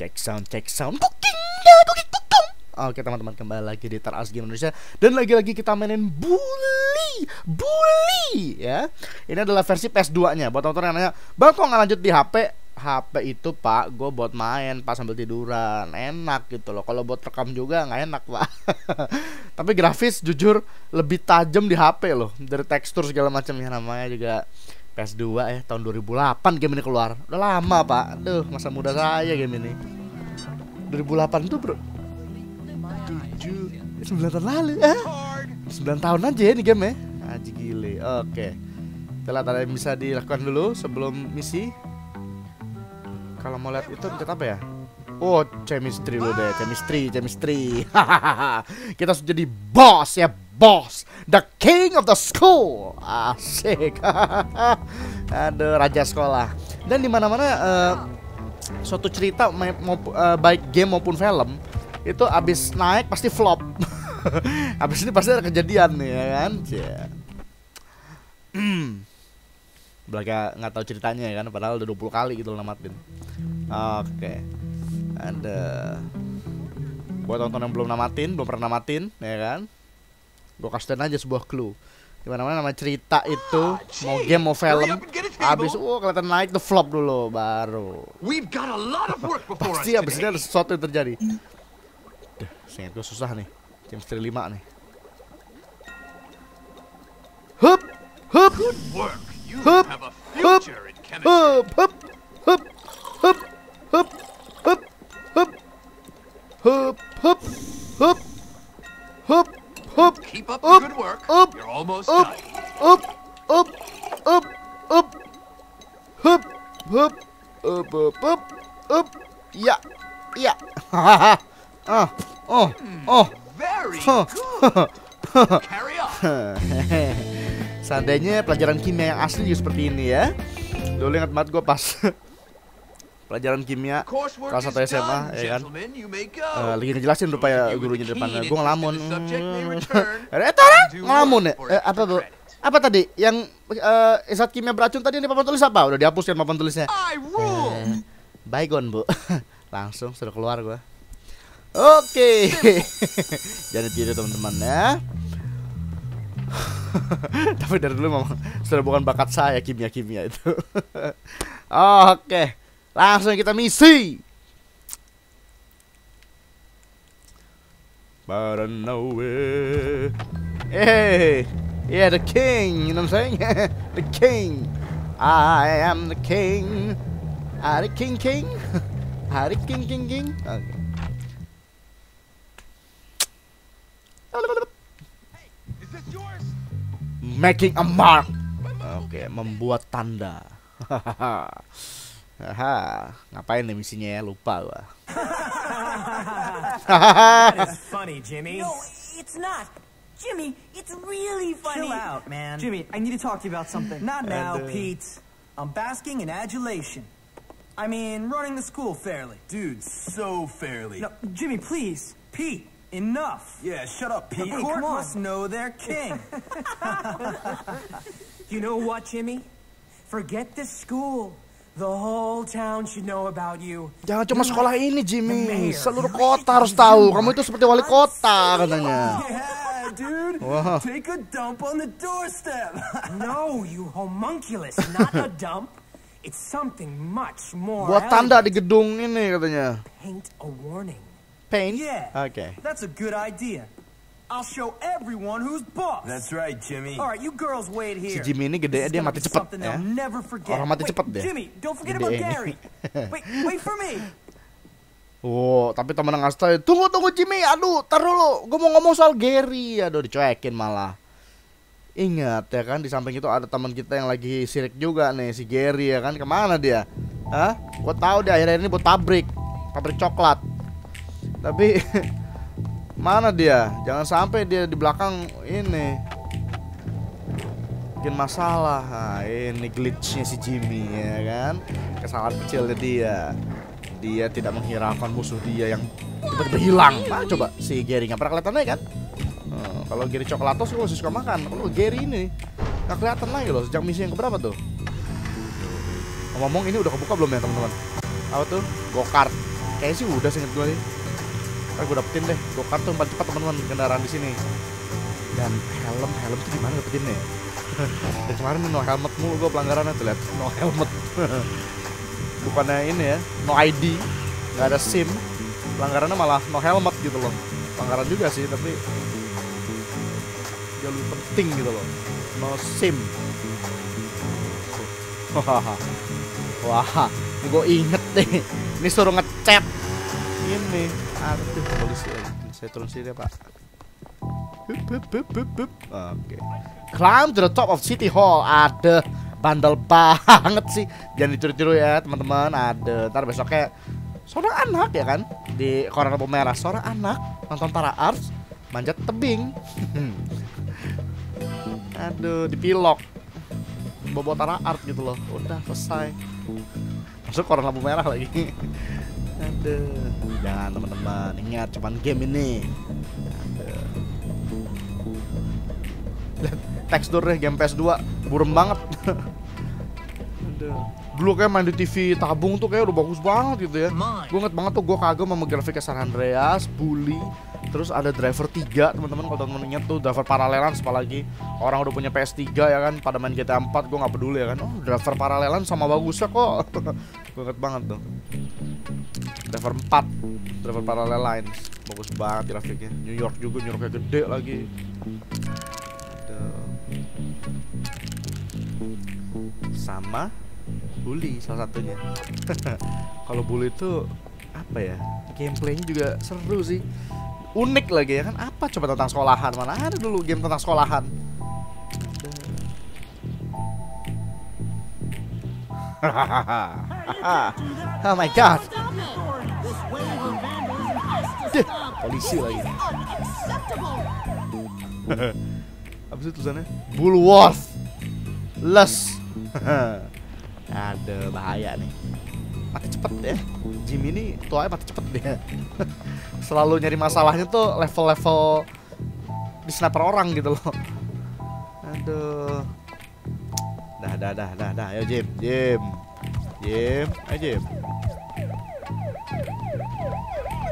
Check sound, check sound. Cooking, ya, cooking, cooking. Oke teman-teman kembali lagi di Taras Game Indonesia dan lagi-lagi kita mainin Bully, Bully ya. Ini adalah versi PS2-nya. Buat teman-teman yang nanya, bang kok nggak lanjut di HP? HP itu pak, gue buat main pas sambil tiduran, enak gitu loh. Kalau buat rekam juga nggak enak pak. Tapi grafis jujur lebih tajam di HP loh, dari tekstur segala macamnya namanya juga PS2 ya tahun 2008 game ini keluar. Udah lama pak, aduh masa muda saya game ini. 2008 tuh bro 7 9 tahun lalu. Eh? 9 tahun aja ya ini game ya. Aji gile. Oke. Kita lihat ada yang bisa dilakukan dulu sebelum misi. Kalau mau lihat itu pencet apa ya? Oh chemistry lu deh Chemistry Chemistry. Kita sudah jadi boss ya Boss The king of the school. Asik. Aduh raja sekolah. Dan di mana mana uh, Suatu cerita mau, uh, Baik game maupun film itu abis naik pasti flop. Abis ini pasti ada kejadian nih ya kan? Yeah. Belaka nggak tahu ceritanya ya kan? Padahal udah 20 kali gitu namatin oke. Okay. ada. Buat tonton yang belum namatin belum pernah namatin ya kan gue kasih aja sebuah clue gimana mana nama cerita itu mau game mau film abis oh kelihatan naik tuh flop dulu baru pasti abis ini ada sesuatu yang terjadi Seingat gue susah nih Chemistry 5 nih Hup Hup Hup Hup Hup Hup Hup Hup Hup Hup Hup Hup Hup Hup Hup Hup Keep up the good work. Up. You're almost Up. done. Up. Up. Up. Up. Hup. Hup. Up. Up. Up. Up. Ya Ya Hahaha Ah. Oh, oh. Very Huh. good. Carry on. Seandainya pelajaran kimia yang asli seperti ini ya. Dulu ingat banget gue pas pelajaran kimia kelas 1 SMA ya kan. Eh, lagi ngejelasin lupa ya gurunya di depan. gue ngelamun. return. Eh Tara? Ngelamun ya? eh, apa bu apa tadi? Yang eh zat kimia beracun tadi ini papan tulis apa? Udah dihapus kan papan tulisnya. Eh, Baygon bu. Langsung sudah keluar gua. Oke. Jangan tidur teman-teman ya. Tapi dari dulu memang Sudah bukan bakat saya kimia-kimia itu. Oke Langsung kita misi it. Hey Yeah the king You know what I'm saying The king I am the king I the king king I the king king king Oke Is this yours? Making a mark. Oke, membuat tanda. Haha, ngapain nih misinya ya? Lupa gua. It's funny, Jimmy. No, it's not. Jimmy, it's really funny. Chill out, man. Jimmy, I need to talk to you about something. Not now, And, uh, Pete. I'm basking in adulation. I mean, running the school fairly. Dude, so fairly. No, Jimmy, please. Pete, enough. Yeah, shut up, Pete. The Hey, court come must know their king. You know what, Jimmy? Forget the school. The whole town should know about you. Jangan cuma sekolah ini, Jimmy. Seluruh kota harus tahu. Kamu itu seperti wali kota katanya. yeah, dude. Wow. Take a dump on the doorstep. No, you homunculus, not a dump. It's something much more. Buat tanda di gedung ini katanya. Paint a warning. Paint. yeah. Oke. That's a good idea. I'll show everyone who's boss. That's right, Jimmy. All right, you girls wait Si here. Jimmy ini gede dia mati cepet something ya. never forget. Orang mati Wait, cepet deh. Jimmy, don't forget Gede about ini. Gary. wait, wait for me. Oh, tapi temen ngasih tahu, tunggu tunggu Jimmy, aduh, tar dulu, gue mau ngomong soal Gary, aduh dicuekin malah. Ingat ya kan, di samping itu ada teman kita yang lagi sirik juga nih, si Gary ya kan, ke mana dia? Hah? Gue tahu dia akhir-akhir ini buat pabrik, pabrik coklat. Tapi mana dia? Jangan sampai dia di belakang ini bikin masalah. Nah, ini glitchnya si Jimmy ya kan, kesalahan kecilnya dia dia tidak menghiraukan musuh dia yang tiba-tiba hilang. Nah, coba si Gary nggak pernah kelihatan lagi kan? Hmm, kalau Gary Coklatos gue masih suka makan. Kalau Gary ini nggak kelihatan lagi loh sejak misi yang keberapa tuh? Ngomong ini udah kebuka belum ya teman-teman? Apa tuh? Go kart. Kayaknya sih udah singkat gue nih. Ntar gue dapetin deh. Gue kartu paling cepat teman-teman kendaraan di sini. Dan helm, helm tuh gimana dapetinnya? Dan kemarin no helmet mulu gue pelanggarannya tuh lihat no helmet. Bukannya ini ya, no ID, nggak ada SIM. Pelanggarannya malah no helmet gitu loh. Pelanggaran juga sih, tapi jauh lebih penting gitu loh. No SIM. Wah, gue inget deh. Ini suruh ngechat. Ini, aduh polisi lagi. Saya turun sini pak. Hup, hup. Oke. Climb to the top of City Hall. Ada bandel banget sih. Jangan ditiru-tiru ya teman-teman. Ada. Ntar besoknya seorang anak ya kan di koran lampu merah. Seorang anak nonton para arts manjat tebing. Aduh, dipilok bobo tara art gitu loh udah selesai masuk koran lampu merah lagi aduh jangan teman-teman. Ingat cuman game ini. Aduh lihat teksturnya game PS2 burem banget. Aduh. Dulu kayak main di TV tabung tuh kayak udah bagus banget gitu ya. Gue inget banget tuh gue kagum sama grafiknya San Andreas Bully terus ada driver 3 teman-teman kalau teman-teman inget tuh driver paralelan apalagi orang udah punya PS3 ya kan pada main GTA 4 gue nggak peduli ya kan. Oh driver paralelan sama bagusnya kok. Gue inget banget tuh driver 4 driver parallel lines. Bagus banget grafiknya. New York juga New Yorknya gede lagi. Aduh. sama bully salah satunya. Kalau bully itu apa ya? Gameplaynya juga seru sih. Unik lagi ya kan? Apa coba tentang sekolahan? Mana ada dulu game tentang sekolahan oh my god. Deh, polisi lagi. Apa sih tulisannya? Bullwolf Les. Ada bahaya nih. Mati cepet ya. Jim ini tuanya mati cepet dia. Selalu nyari masalahnya tuh level-level di sniper orang gitu loh. Aduh dah dah dah dah. Ayo Jim. Jim. Jim. Ayo Jim.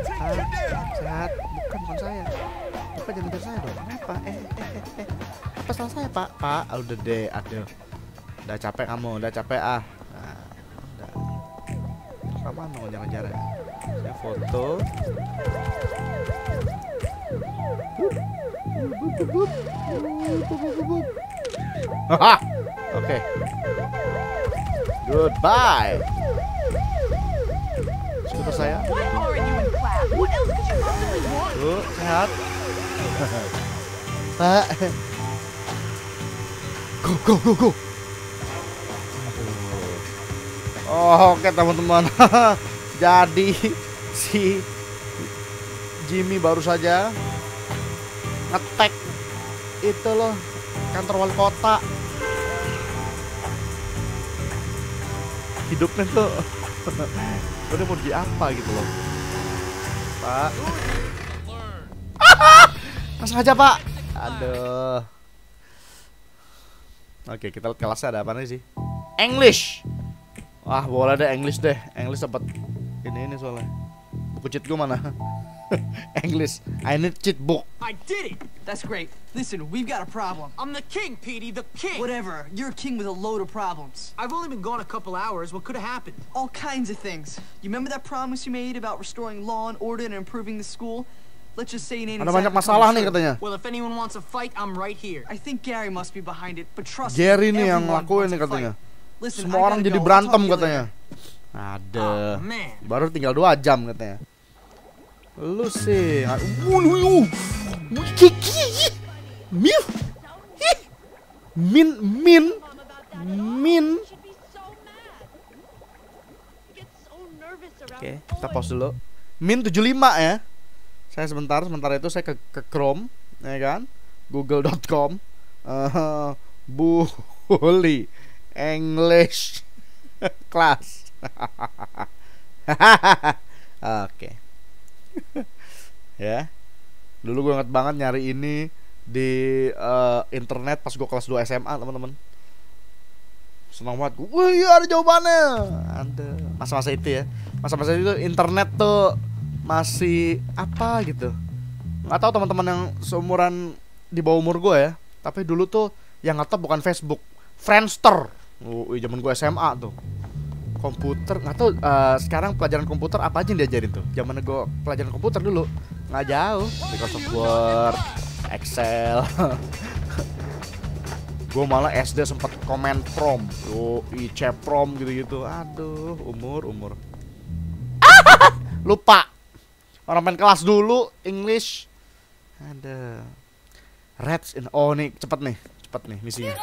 Sehat sehat bukan bukan saya. Bapak jangan ngejar saya dong kenapa? Eh eh eh eh apa salah saya pak? Pak Ah, udah deh. Aduh. Udah capek kamu udah capek ah. Nah, udah. Kapan mau ngejar ya saya foto. Haha, oke goodbye skuter saya? Tuh, sehat. Pak. Go, go, go, go. Oh, oke teman-teman. Jadi si Jimmy baru saja ngetek itu loh kantor wali kota. Hidupnya tuh. Udah mau jadi apa gitu loh. Pak. Langsung aja pak. Aduh. Oke kita kelasnya ada apa nih sih? English. Wah boleh deh English deh. English dapat Ini ini soalnya. Buku cheat gue mana English I need cheat book I did it! That's great. Listen, we've got a problem. I'm the king, Petey, the king. Whatever. You're a king with a load of problems. I've only been gone a couple hours. What could have happened? All kinds of things. You remember that promise you made about restoring law and order and improving the school? Let's just say it ain't Ada banyak masalah nih katanya Well, if anyone wants a fight, I'm right here. I think Gary must be behind it, but trust Gary me, nih yang everyone lakuin wants nih katanya. Listen, Semua orang jadi berantem katanya. Ada Oh, man. Baru tinggal 2 jam katanya Lu sih uh, uh, uh. Kiki Min. Min Min Min Oke, the kita pause dulu. Min 75 ya. Saya sebentar, sementara itu saya ke, ke Chrome, ya kan? Google.com. Eh, bully English class. Oke. ya. Dulu gue inget banget nyari ini di eh, internet pas gue kelas 2 SMA, teman-teman. Senang banget gue. Wih, ada jawabannya. Ada masa-masa itu ya. masa-masa itu internet tuh masih apa gitu nggak tahu teman-teman yang seumuran di bawah umur gue ya tapi dulu tuh yang ngetop bukan Facebook Friendster iya, zaman gue SMA tuh komputer nggak tahu eh, sekarang pelajaran komputer apa aja yang diajarin tuh? Zaman gue pelajaran komputer dulu. Nggak jauh. Microsoft Word Excel. Gue malah SD sempat komen prom yo i prom gitu-gitu. Aduh umur umur. Lupa. Orang main kelas dulu English. Ada. Reds in oh nih cepet nih cepet nih misinya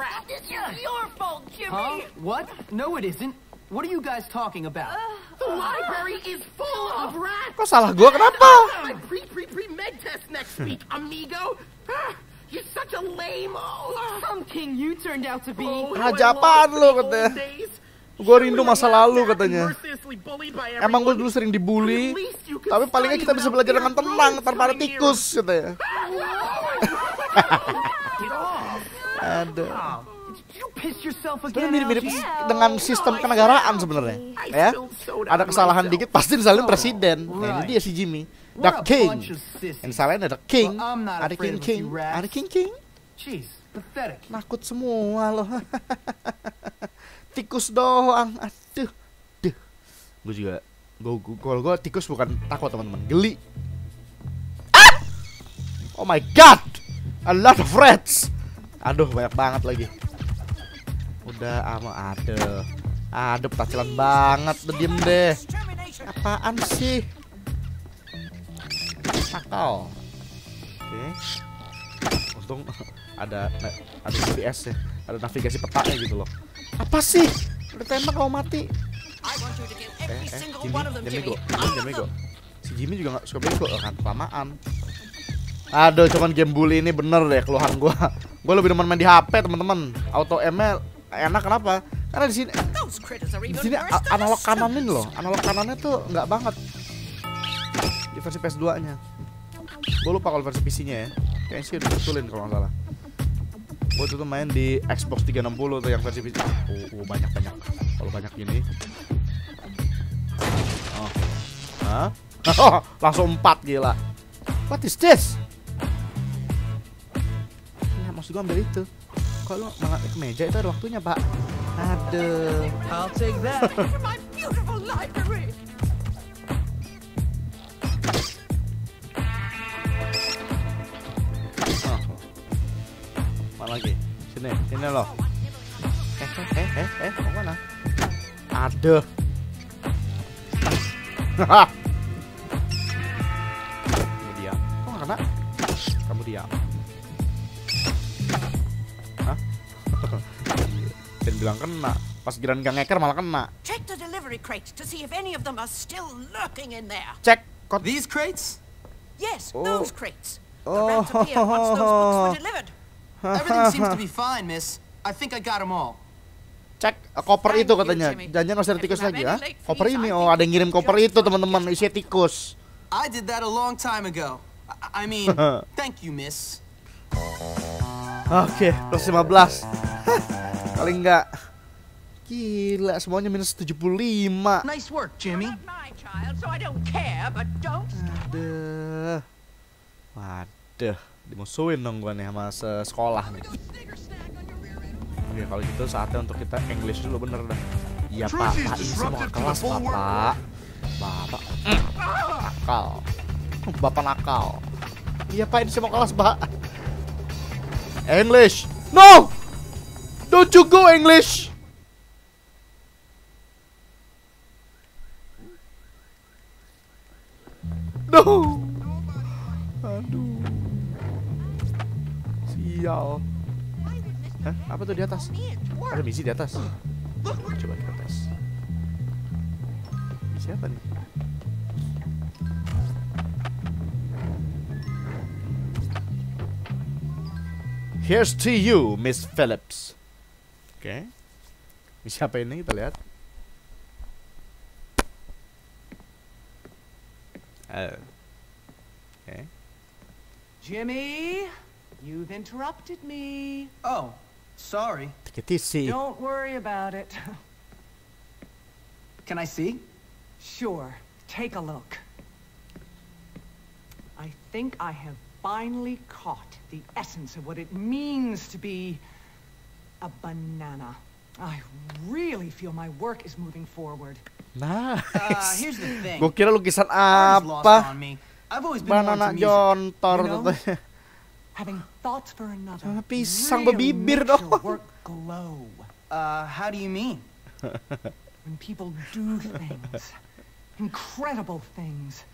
or a pet rat! Your fault, Jimmy. Huh? What? No, it isn't. What are you guys talking about? The library is full of rats! kok salah gue kenapa My pre pre pre med test next week, amigo! Ah, You're such a lame oh, Some king you turned out to be. oh, Raja how I apaan the katanya? old. Gue rindu masa lalu katanya Emang gue dulu sering dibully Tapi palingnya kita bisa belajar dengan tenang tanpa ada tikus katanya Yourself Sebenarnya mirip-mirip dengan sistem kenegaraan sebenarnya ya? ada kesalahan dikit pasti disalin presiden. Nah, ini dia si Jimmy. The king. yang salahin ada king. Ada king king. ada king king. Nakut semua loh. Tikus doang. Aduh duh. Gue juga gue kalau gue tikus bukan takut teman-teman. Geli. Ah! oh my god a lot of rats. Aduh banyak banget lagi. Udah ama ada. Ada petacilan banget udah diem deh. Apaan sih? Nakal oke. Untung ada ada GPS ya. Ada navigasi petanya gitu loh. Apa sih? Udah tembak kalau mati. Eh eh Jimmy. Jimmy jangan bego si Jimmy juga nggak suka bego kan? Kelamaan aduh cuman game bully ini bener deh keluhan gua. Gua lebih demen main di HP teman-teman auto ML enak kenapa? Karena di sini di sini analog kananin loh. Analog kanannya tuh nggak banget. Di versi PS2 nya gue lupa kalau versi PC nya ya. Kayaknya sih udah betulin kalau nggak salah. Gue tuh main di Xbox 360 tuh yang versi PC oh, oh, banyak banyak kalau banyak gini. Oh. Hah? langsung 4 gila. What is this maksud gue ambil itu kalau malah ke meja itu ada waktunya pak aduh I'll take that. My beautiful library. Oh. Mana lagi? Sini, sini loh. Eh, eh, eh, eh, eh, mau mana? Ada. Haha. Kamu diam. Kok nggak kena? Kamu diam. Dan bilang kena. Pas giran gak ngeker malah kena. Check the delivery crates to see if any of them are still lurking in there. Cek kod. These crates? Yes, Oh. those crates. The Oh. rats appear once those books were delivered. Everything seems to be fine, miss. I think I got them all. Cek eh, koper itu katanya. Jangan masih ada tikus lagi ya. Koper ini oh ada yang ngirim koper itu teman-teman isinya tikus. I did that a long time ago. I, mean, thank you, miss. Oke, plus 15 Paling enggak Gila, semuanya minus 75 Nice work, Jimmy. Not my child, so I don't care, but don't Aduh. Waduh Dimusuhin dong gua nih sama sekolah nih. Oke, kalau gitu saatnya untuk kita English dulu bener dah. Iya pak, pak ini semua kelas bapak. Bapak. Nakal. Bapak nakal. Iya pak. Ini semua kelas pak. English. No Don't go English No Aduh Sial Hah? Apa tuh di atas? Ada misi di atas Coba kita tes Misi apa nih? Here's to you, Miss Phillips. Oke. Misi apa ini kita lihat. Eh. Oke. Jimmy, you've interrupted me. Oh, Sorry. Take it easy. Don't worry about it. Can I see? Sure, take a look. I think I have finally caught the essence of what it means to be a banana. I really feel my work is moving forward. Nice. Uh, here's the thing. Gue kira lukisan Art is lost apa? on me. I've always been more Banana jontor you know? Having thoughts for another Ah, pisang really makes dong. work glow. Uh, how do you mean? When people do things, incredible things.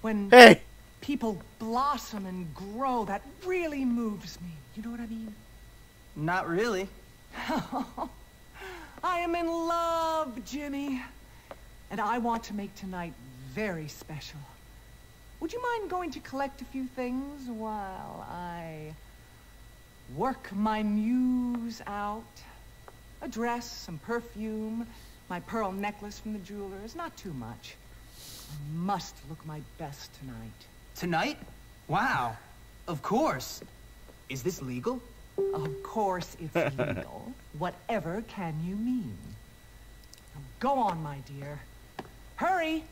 When Hey, people blossom and grow, that really moves me. You know what I mean? Not really. I am in love, Jimmy. And I want to make tonight very special. Would you mind going to collect a few things while I work my muse out? A dress, some perfume, my pearl necklace from the jeweler's, not too much. I must look my best tonight. Tonight? Wow. Of course. Is this legal? Of course it's legal. Whatever can you mean? Now go on, my dear. Hurry!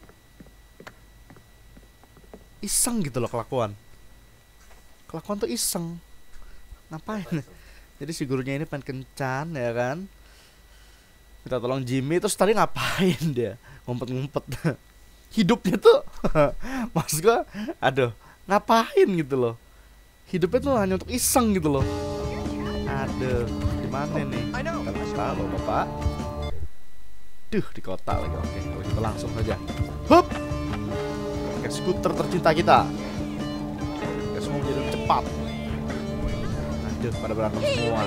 iseng gitu loh kelakuan. Kelakuan tuh iseng. Ngapain? Jadi si gurunya ini pengen kencan ya kan? Minta tolong Jimmy terus tadi ngapain dia? Ngumpet-ngumpet. Hidupnya tuh Mas gua aduh, ngapain gitu loh. Hidupnya tuh hanya untuk iseng gitu loh. Aduh, di mana nih? Kita loh Bapak. Duh, di kota lagi. Oke, kalau kita langsung saja. Hup! Pakai skuter tercinta kita. Kita semua menjadi cepat. Aduh, pada berantem semua.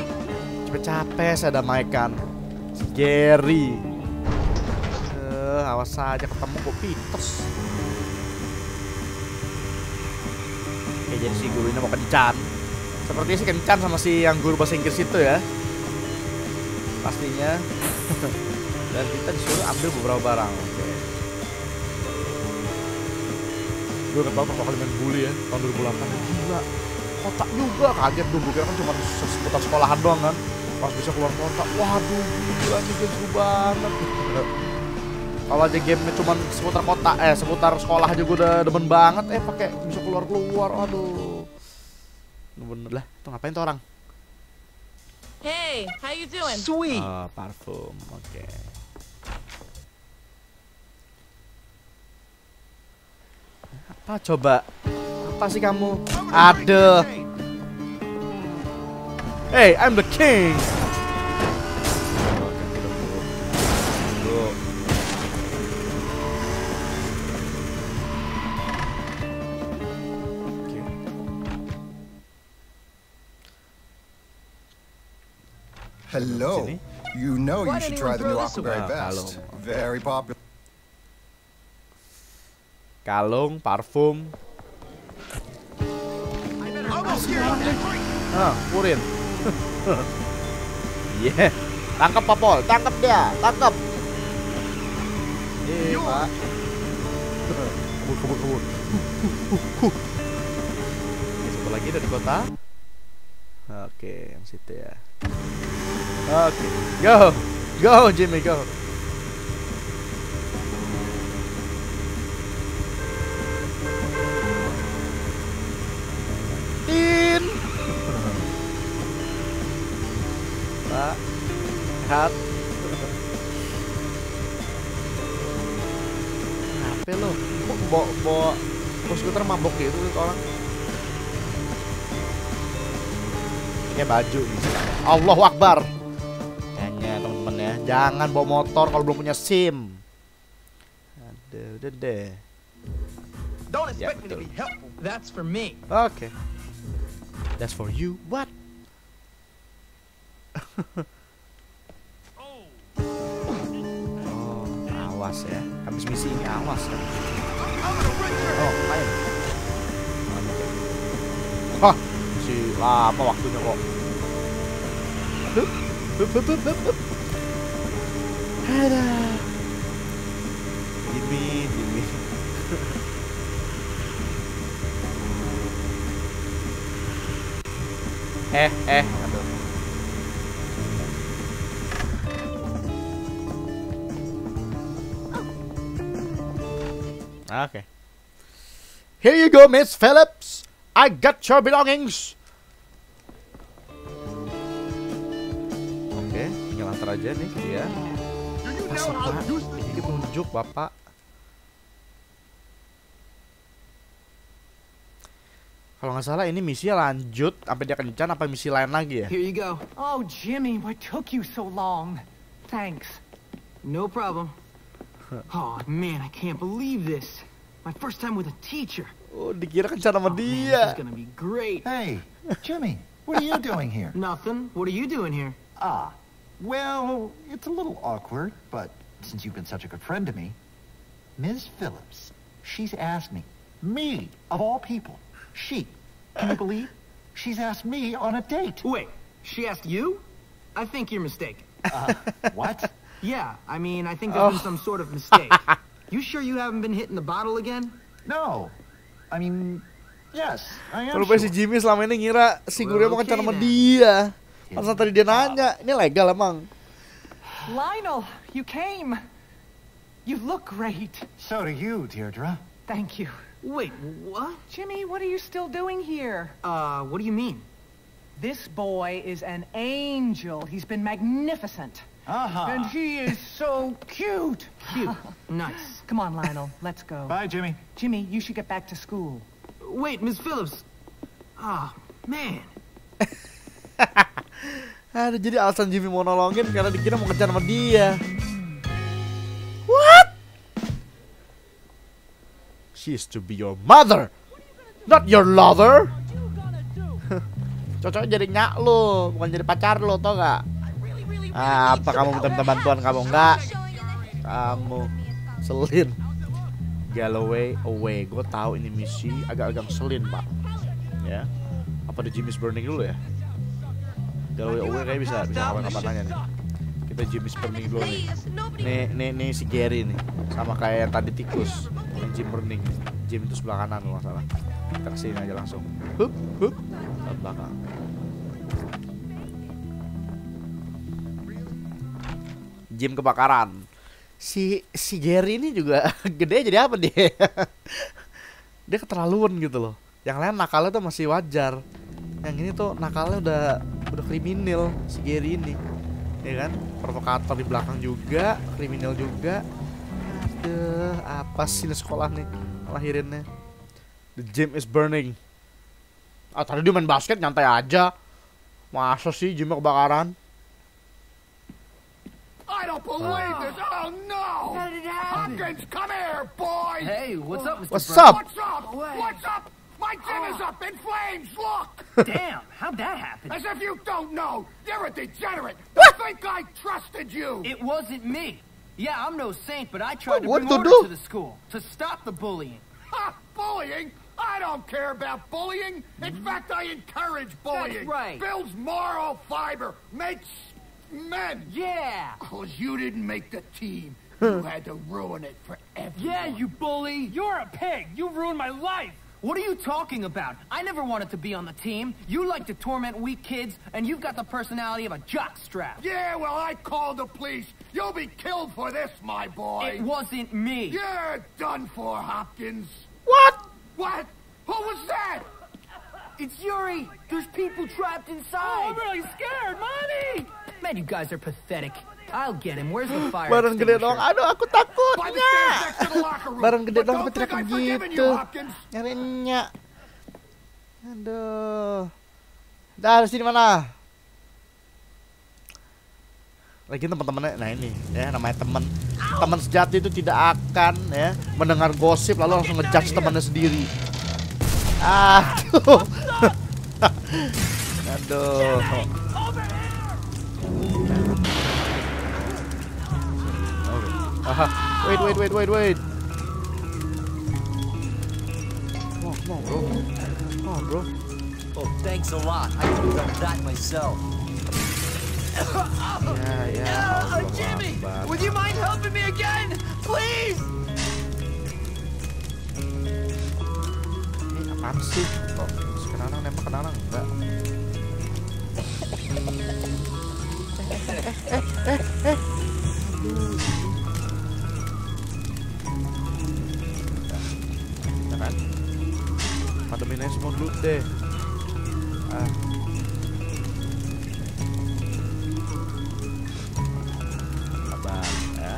Capek-capek saya damaikan. Si Gary. Eh, awas saja ketemu kok Pitos. Oke, jadi si guru ini mau kencan. Sepertinya sih kencan sama si yang guru bahasa Inggris itu ya. Pastinya. Dan kita disuruh ambil beberapa barang. Oke. Gue inget banget pertama kali main bully ya Tahun 2008 Gila Kotak juga kaget gue Gue kira kan cuma seputar sekolahan doang kan Pas bisa keluar kotak Waduh gila nih game seru banget Kalau aja gamenya cuma seputar kotak Eh seputar sekolah aja gue udah demen banget Eh pakai bisa keluar-keluar Aduh Bener lah Tuh ngapain tuh orang Hey, how you doing? Sweet. Oh parfum Oke Apa coba? Apa sih kamu? Aduh. Hey, I'm the king. Hello. You know Why you should try the new Aquaberry vest. Very popular. Kalung, parfum. Ah, purin. Iya. Tangkap Pak Pol, tangkap dia, tangkap. Iya, Pak. Kabur, kabur, kabur. Ini satu lagi dari kota. Oke, yang situ ya. Oke, go, go Jimmy, go. Tin. Pak, sehat. Kenapa lo? Kok bawa bawa skuter mabok gitu orang? Pakai baju nih. Allahu Akbar. Ya, jangan bawa motor kalau belum punya SIM. Aduh, udah deh. Don't Yeah, expect me to be helpful. That's for me. Oke. That's for you. What? oh, awas ya. Habis misi ini awas ya. Oh, main. Hah, si lama waktunya kok. Hup, hup, hup, hup, hup, ada ini ini eh eh ah, Oke. Okay. Here you go, Miss Phillips. I got your belongings. Oke, okay, kita lantar aja nih ke dia. Kasih pak, ini bapak. Kalau nggak salah ini misi lanjut sampai dia kencan apa misi lain lagi ya? Here you go. Oh, Jimmy, what took you so long? Thanks. No problem. Oh man, I can't believe this. My first time with a teacher. Oh, dikira kencan sama Man, this dia. is gonna be great. Hey, Jimmy, what are you doing here? Nothing. What are you doing here? Ah, well, it's a little awkward, but since you've been such a good friend to me, Ms. Phillips, she's asked me, me, of all people, she, can you believe? She's asked me on a date. Wait, she asked you? I think you're mistaken. Uh, what? Yeah, I mean, I think there's been some sort of mistake. you sure you haven't been hitting the bottle again? No. I mean, yes, I am Kalau si sure. Jimmy selama ini ngira si Guria mau kencan sama dia. Pas tadi dia nanya, ini legal emang. Lionel, you came. You look great. So do you, Deirdre. Thank you. Wait, what? Jimmy, what are you still doing here? Uh, what do you mean? This boy is an angel. He's been magnificent. Uh-huh. And he is so cute. Cute. nice. Come on, Lionel, let's go. Bye, Jimmy. Jimmy, you should get back to school. Wait, Miss Phillips. Ah, man. Ada jadi alasan Jimmy mau nolongin karena dikira mau kencan sama dia. What? She is to be your mother, not your lover. Cocok jadi nyak lo, bukan jadi pacar lo, tau gak? Ah, apa kamu minta, minta bantuan kamu enggak? Kamu selin. Galloway away. Gue tahu ini misi agak-agak selin pak. Ya. Apa di Jimmy's Burning dulu ya? Galloway away kayak bisa bisa kapan-kapan nanya nih. Kita Jimmy's Burning dulu nih. Nih, nih, nih si Gary nih. Sama kayak yang tadi tikus. Yang Jim Burning. Jim itu sebelah kanan kalau nggak salah. Kita ke sini aja langsung. Hup, hup. Ke belakang. Jim kebakaran. Si si Gary ini juga gede jadi apa dia? dia keterlaluan gitu loh. Yang lain nakalnya tuh masih wajar. Yang ini tuh nakalnya udah udah kriminal si Gary ini. Ya kan? Provokator di belakang juga, kriminal juga. Aduh, apa sih ini sekolah nih lahirinnya? The gym is burning. Ah tadi dia main basket nyantai aja. Masa sih gymnya kebakaran? I don't believe this. Oh no! How did it happen? Hopkins, come here, boy. Hey, what's up, Mr. What's up? What's up? What's up? My gym is up in flames. Look. Damn, how'd that happen? As if you don't know. You're a degenerate. I think I trusted you. It wasn't me. Yeah, I'm no saint, but I tried to What bring to order do? to the school to stop the bullying. Ha! Bullying? I don't care about bullying. In mm-hmm. fact, I encourage bullying. That's right. Builds moral fiber. Makes men. Yeah. Cause you didn't make the team. You had to ruin it for everyone. Yeah, you bully. You're a pig. You ruined my life. What are you talking about? I never wanted to be on the team. You like to torment weak kids, and you've got the personality of a jockstrap. Yeah, well, I called the police. You'll be killed for this, my boy. It wasn't me. You're done for, Hopkins. What? What? Who was that? It's Yuri. There's people trapped inside. Oh, I'm really scared, mommy. Man, you guys are pathetic. I'll get him. Where's the fire Badan gede dong. Aduh, aku takut. Badan gede dong think teriak gitu. Nyariinnya. Aduh. Dah, sini mana? Lagi teman-temannya, nah ini ya namanya teman. Teman sejati itu tidak akan ya mendengar gosip lalu langsung ngejudge temannya sendiri. Aduh. Aduh. Aha. Wait, wait, wait, wait, wait. Come on, come on, bro. Come on, bro. Oh, thanks a lot. I could have done that myself. Ya, ya. Uh, Jimmy, Akbar. would you mind helping me again? Please! Ini apaan sih? Kok si kenanang nembak kenanang enggak? Eh, eh, eh, eh. Amin aja semua dulu deh. Ah. Sabar ya.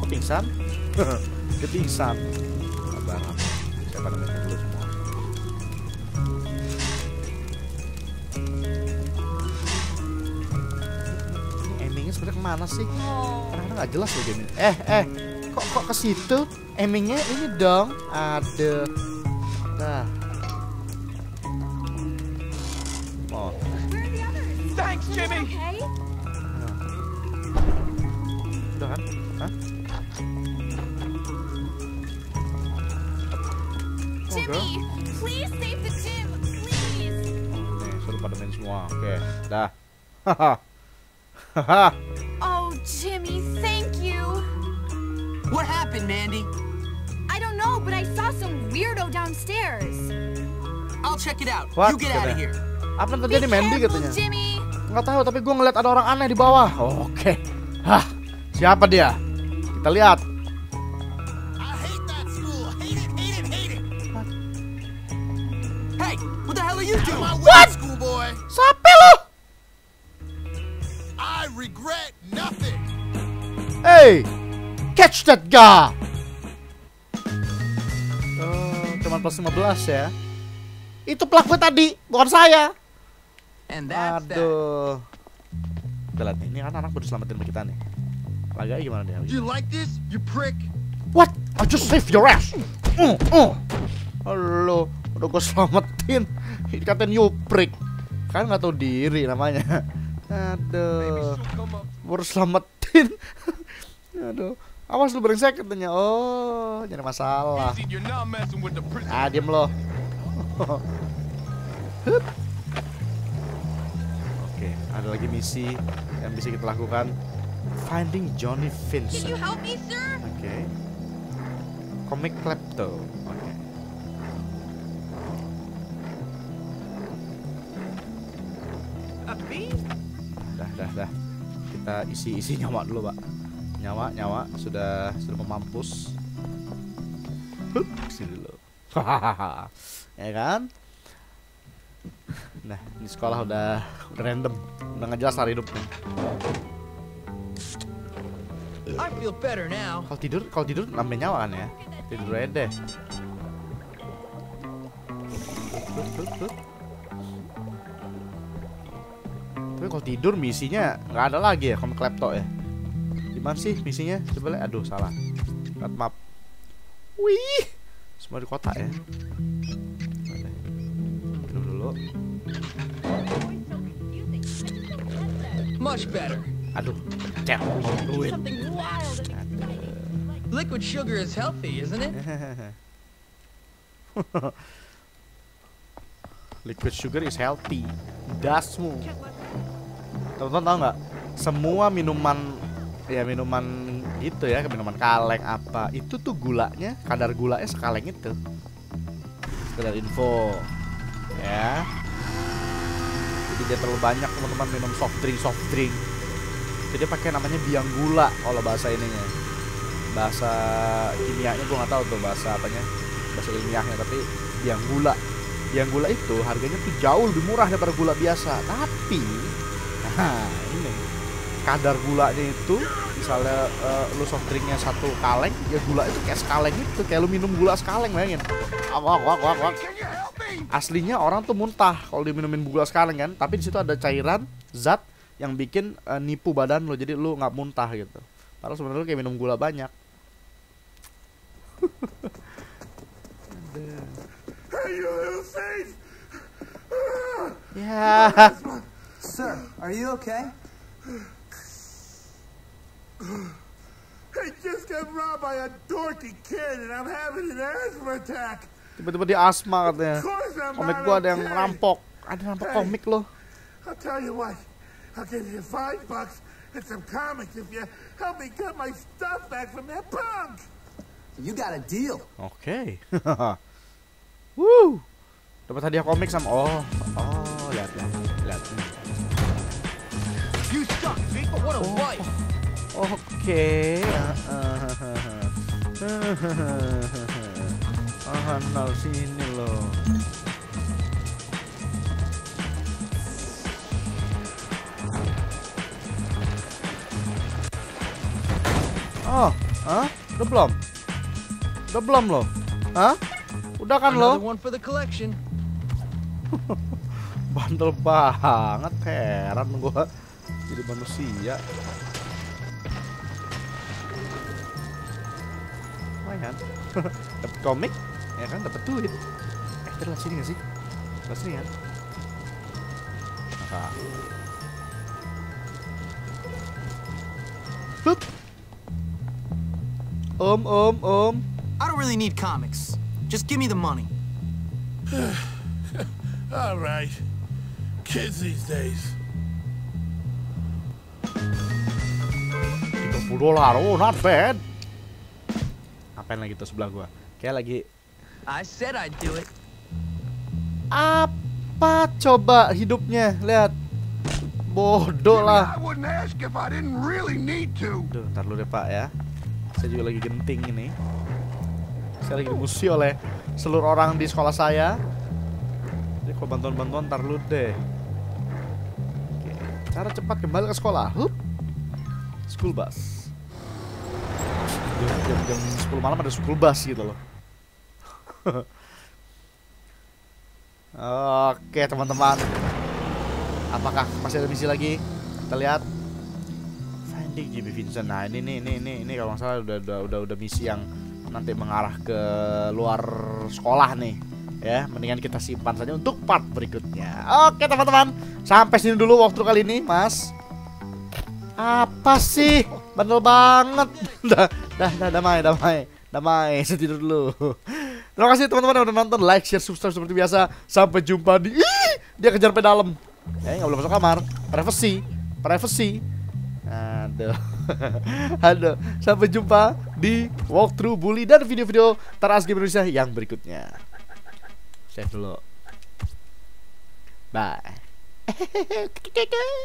Kok pingsan? Dia pingsan. Sabar. Saya pada minum dulu semua. Ini Aimingnya sebenarnya ke mana sih? Kadang-kadang nggak jelas loh game ini. Eh, eh, kok kok ke situ? Aimingnya ini dong. Ada. Nah. Jimmy. Okay? udah kan? Hah? Oh, udah. please save the gym, please. Nih, suruh pada main semua. Oke, dah. Haha. Haha. Oh, Jimmy, thank you. What happened, Mandy? I don't know, but I saw some weirdo downstairs. I'll check it out. What? You get out of here. Apa yang Be terjadi Mandy katanya? Jimmy. Nggak tahu, tapi gue ngeliat ada orang aneh di bawah. Oke. Hah, siapa dia? Kita lihat. What Siapa lu? I regret nothing. Hey, catch that guy. Oh, cuma plus 15 ya. Itu pelaku tadi, bukan saya. And that's that. Aduh. Lihat nih, ini kan anak baru selamatin kita nih. Laganya gimana dia? You like this, you prick? What? I just save your ass. Uh, uh. Halo, udah gue selamatin. Dikatain you prick. Kan nggak tahu diri namanya. Aduh. Baru selamatin. Aduh. Awas lu brengsek katanya. Oh, nyari masalah. Ah, diem lo. Hup. Ada lagi misi yang bisa kita lakukan. Finding Johnny Can Vincent. you help me, sir? Oke. Comic Klepto. Oke. Dah, dah, dah. Kita isi-isi nyawa dulu, Pak. Nyawa, nyawa sudah sudah memampus. Hup, sini dulu. ya kan? Nah, di sekolah udah udah random, udah nggak jelas hari hidupnya. Kalau tidur, kalau tidur nambah nyawa kan ya? Tidur aja deh. Tapi kalau tidur misinya nggak ada lagi ya, komik laptop ya. Gimana sih misinya? Coba lihat. Aduh, salah. Lihat map. Wih, semua di kota ya. Minum dulu. Much better. Aduh, cek. Duit. Liquid sugar is healthy, isn't it? Liquid sugar is healthy. Dasmu. Teman-teman tahu nggak? Semua minuman ya minuman itu ya, minuman kaleng apa itu tuh gulanya, kadar gulanya sekaleng itu. Sekedar info. Ya. Dia terlalu banyak teman-teman minum soft drink soft drink. Jadi pakai namanya biang gula kalau bahasa ininya. Bahasa kimianya gua nggak tahu tuh bahasa apanya. Bahasa ilmiahnya tapi biang gula yang gula itu harganya tuh jauh lebih murah daripada gula biasa tapi nah ini kadar gulanya itu misalnya eh, lu soft drinknya satu kaleng ya gula itu kayak sekaleng itu kayak lu minum gula sekaleng bayangin wak wak wak wak aslinya orang tuh muntah kalau diminumin gula sekaleng kan tapi di situ ada cairan zat yang bikin eh, nipu badan lo jadi lu nggak muntah gitu padahal sebenarnya lu kayak minum gula banyak Hey, you little thief! ya Sir, are you okay? I just got robbed by a dorky kid and I'm having an asthma attack. Tiba-tiba dia asma katanya komik gua ada yang okay. rampok ada rampok komik loh I'll tell you what. I'll give you five bucks and some comics if you help me get my stuff back from that punk. You got a deal. Oke. Woo. Dapat hadiah komik sama oh. Oh, lihat lihat. Lihat. You suck, Vic. What a wife. Oke. Ah, nol sini loh. Oh, ah, udah belum? Udah belum loh? Hah? Udah kan collection. Bandel banget, heran gua jadi manusia. Lumayan. Dapat komik ya kan? Dapat duit. Eh, terus sini gak sih? Terus sini kan? Maka. Hup. Om, om, om. I don't really need comics. Just give me the money. All right. Kids these days. 30 dolar, oh not bad. Apain lagi tuh sebelah gua? Kayak lagi I said I'd do it. apa coba hidupnya? Lihat. Bodoh lah. I wouldn't ask if I didn't really need to. Duh, ntar lu deh pak ya. Saya juga lagi genting ini. Saya lagi dimusuhi oleh seluruh orang di sekolah saya. Jadi kalau bantuan-bantuan ntar lu deh. Oke. Cara cepat kembali ke sekolah. Hup. School bus. Jam-jam 10 malam ada school bus gitu loh. Oke teman-teman. Apakah masih ada misi lagi? Kita lihat. Finding Jimmy Vincent. Nah ini nih ini ini ini kalau nggak salah udah udah udah udah misi yang nanti mengarah ke luar sekolah nih. Ya, mendingan kita simpan saja untuk part berikutnya. Oke teman-teman, sampai sini dulu waktu kali ini, Mas. Apa sih? Bandel banget. dah, dah, dah, damai, damai, damai. Saya tidur dulu. Terima kasih teman-teman yang udah nonton, like, share, subscribe seperti biasa. Sampai jumpa di Ih, dia kejar sampai dalam. Eh, nggak boleh masuk kamar. Privacy, privacy. Aduh. Aduh. Sampai jumpa di walkthrough bully dan video-video teras game Indonesia yang berikutnya. Save dulu. Bye.